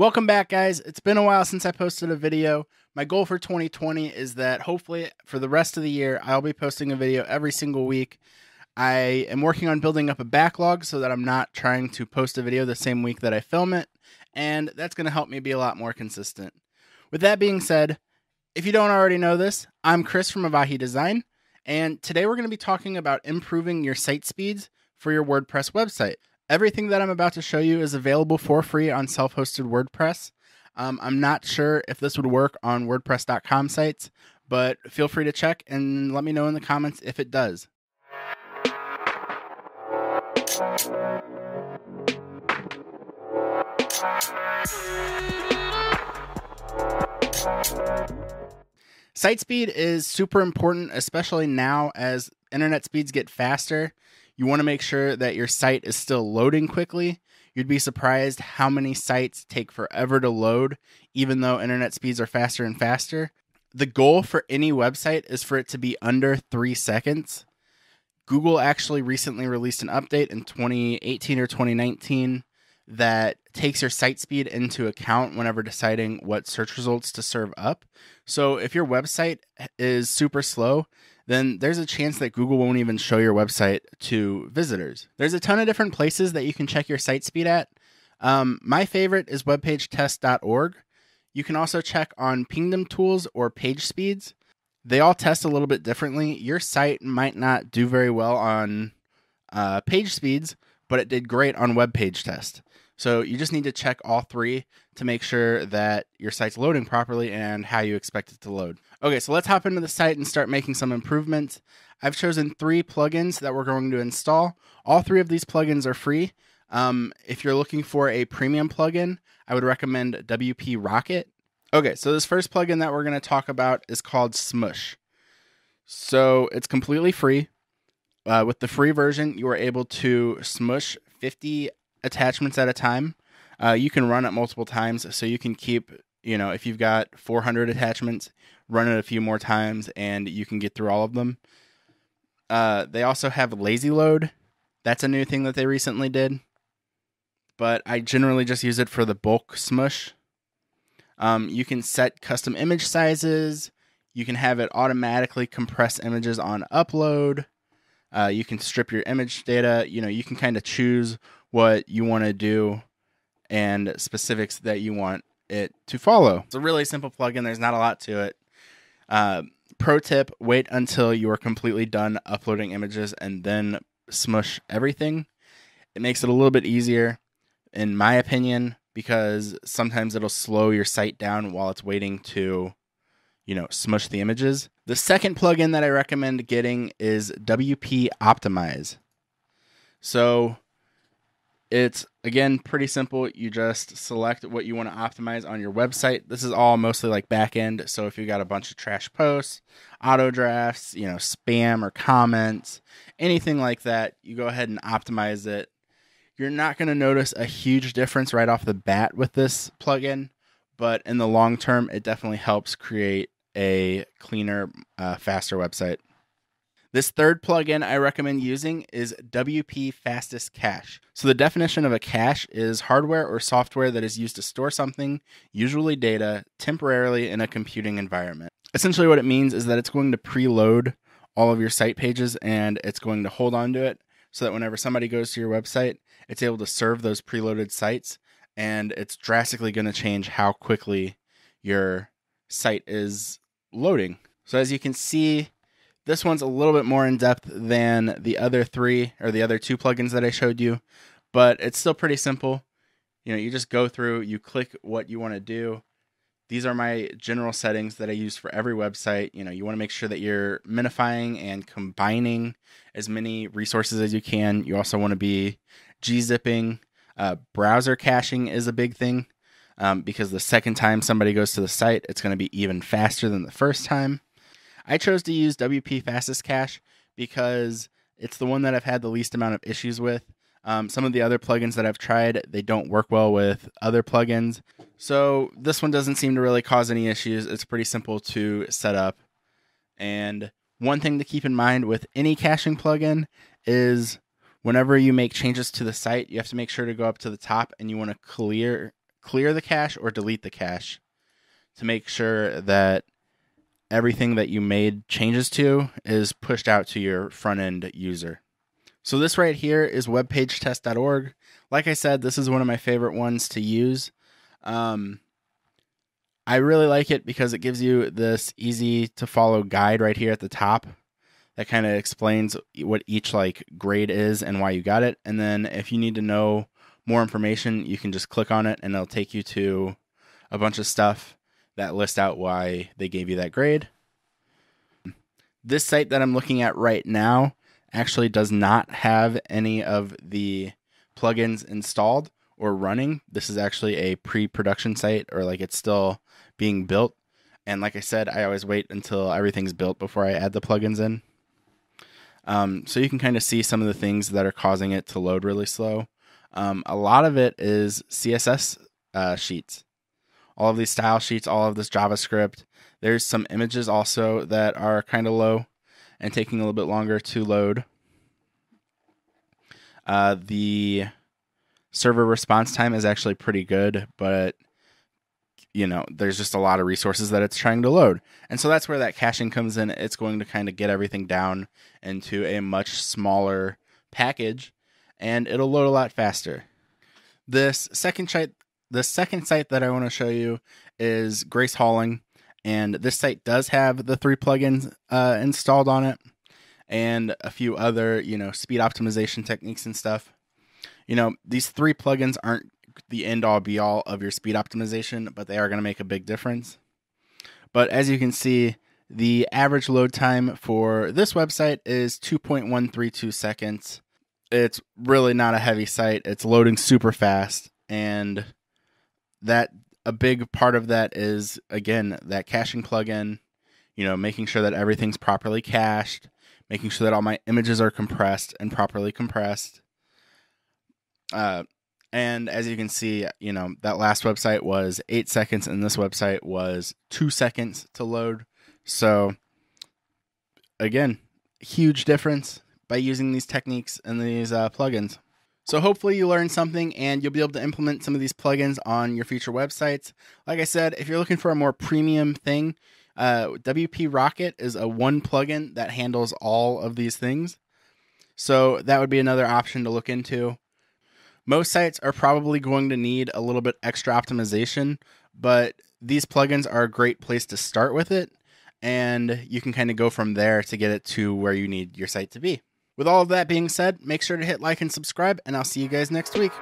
Welcome back, guys. It's been a while since I posted a video. My goal for 2020 is that hopefully for the rest of the year, I'll be posting a video every single week. I am working on building up a backlog so that I'm not trying to post a video the same week that I film it, and that's going to help me be a lot more consistent. With that being said, if you don't already know this, I'm Kris from Avahi Design, and today we're going to be talking about improving your site speeds for your WordPress website. Everything that I'm about to show you is available for free on self hosted WordPress. Um, I'm not sure if this would work on WordPress.com sites, but feel free to check and let me know in the comments if it does. Site speed is super important, especially now as internet speeds get faster you want to make sure that your site is still loading quickly. You'd be surprised how many sites take forever to load, even though internet speeds are faster and faster. The goal for any website is for it to be under three seconds. Google actually recently released an update in 2018 or 2019 that takes your site speed into account whenever deciding what search results to serve up. So if your website is super slow, then there's a chance that Google won't even show your website to visitors. There's a ton of different places that you can check your site speed at. Um, my favorite is webpagetest.org. You can also check on Pingdom Tools or Page Speeds. They all test a little bit differently. Your site might not do very well on uh, page speeds, but it did great on web page test. So you just need to check all three to make sure that your site's loading properly and how you expect it to load. Okay, so let's hop into the site and start making some improvements. I've chosen three plugins that we're going to install. All three of these plugins are free. Um, if you're looking for a premium plugin, I would recommend WP Rocket. Okay, so this first plugin that we're going to talk about is called Smush. So it's completely free. Uh, with the free version, you are able to smush 50 attachments at a time. Uh, you can run it multiple times, so you can keep, you know, if you've got 400 attachments, run it a few more times, and you can get through all of them. Uh, they also have lazy load. That's a new thing that they recently did. But I generally just use it for the bulk smush. Um, you can set custom image sizes. You can have it automatically compress images on upload. Uh, you can strip your image data. You know, you can kind of choose what you want to do and specifics that you want it to follow. It's a really simple plugin. There's not a lot to it. Uh, pro tip: wait until you are completely done uploading images and then smush everything. It makes it a little bit easier, in my opinion, because sometimes it'll slow your site down while it's waiting to, you know, smush the images. The second plugin that I recommend getting is WP Optimize. So it's again pretty simple. You just select what you want to optimize on your website. This is all mostly like back end. So if you got a bunch of trash posts, auto drafts, you know, spam or comments, anything like that, you go ahead and optimize it. You're not going to notice a huge difference right off the bat with this plugin, but in the long term, it definitely helps create a cleaner, uh, faster website. This third plugin I recommend using is WP Fastest Cache. So, the definition of a cache is hardware or software that is used to store something, usually data, temporarily in a computing environment. Essentially, what it means is that it's going to preload all of your site pages and it's going to hold on to it so that whenever somebody goes to your website, it's able to serve those preloaded sites and it's drastically going to change how quickly your site is loading. So, as you can see, this one's a little bit more in depth than the other three or the other two plugins that I showed you, but it's still pretty simple. You know, you just go through, you click what you want to do. These are my general settings that I use for every website. You know, you want to make sure that you're minifying and combining as many resources as you can. You also want to be gzipping. Uh, browser caching is a big thing um, because the second time somebody goes to the site, it's going to be even faster than the first time. I chose to use WP Fastest Cache because it's the one that I've had the least amount of issues with. Um, some of the other plugins that I've tried, they don't work well with other plugins. So this one doesn't seem to really cause any issues. It's pretty simple to set up. And one thing to keep in mind with any caching plugin is whenever you make changes to the site, you have to make sure to go up to the top and you want to clear clear the cache or delete the cache to make sure that everything that you made changes to is pushed out to your front end user. So this right here is webpagetest.org. Like I said, this is one of my favorite ones to use. Um, I really like it because it gives you this easy to follow guide right here at the top that kind of explains what each like grade is and why you got it. And then if you need to know more information, you can just click on it and it'll take you to a bunch of stuff that list out why they gave you that grade. This site that I'm looking at right now actually does not have any of the plugins installed or running. This is actually a pre production site or like it's still being built. And like I said, I always wait until everything's built before I add the plugins in. Um, so you can kind of see some of the things that are causing it to load really slow. Um, a lot of it is CSS uh, sheets. All of these style sheets, all of this JavaScript. There's some images also that are kind of low and taking a little bit longer to load. Uh, the server response time is actually pretty good, but you know, there's just a lot of resources that it's trying to load. And so that's where that caching comes in. It's going to kind of get everything down into a much smaller package and it'll load a lot faster. This second site the second site that I want to show you is Grace Hauling and this site does have the three plugins uh, installed on it and a few other, you know, speed optimization techniques and stuff. You know, these three plugins aren't the end all be all of your speed optimization, but they are going to make a big difference. But as you can see, the average load time for this website is 2.132 seconds. It's really not a heavy site. It's loading super fast and that a big part of that is again that caching plugin, you know, making sure that everything's properly cached, making sure that all my images are compressed and properly compressed. Uh, and as you can see, you know, that last website was eight seconds, and this website was two seconds to load. So, again, huge difference by using these techniques and these uh, plugins. So, hopefully, you learned something and you'll be able to implement some of these plugins on your future websites. Like I said, if you're looking for a more premium thing, uh, WP Rocket is a one plugin that handles all of these things. So, that would be another option to look into. Most sites are probably going to need a little bit extra optimization, but these plugins are a great place to start with it, and you can kind of go from there to get it to where you need your site to be. With all of that being said, make sure to hit like and subscribe, and I'll see you guys next week.